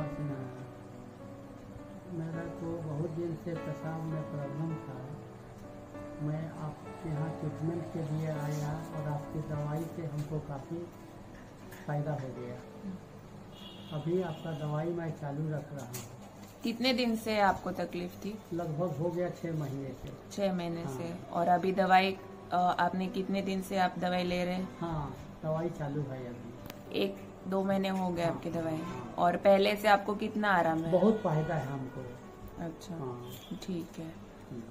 है। मेरा तो बहुत दिन से पेशाब में प्रॉब्लम था मैं आपके यहाँ ट्रीटमेंट के लिए आया और आपकी दवाई से हमको काफ़ी फ़ायदा हो गया अभी आपका दवाई मैं चालू रख रहा हूँ कितने दिन से आपको तकलीफ़ थी लगभग हो गया छः महीने से छह महीने हाँ। से और अभी दवाई आपने कितने दिन से आप दवाई ले रहे हैं हाँ दवाई चालू है अभी एक दो महीने हो गए आपकी दवाई। और पहले से आपको कितना आराम है? बहुत फ़ायदा है हमको। अच्छा। हाँ। ठीक है। हम्म।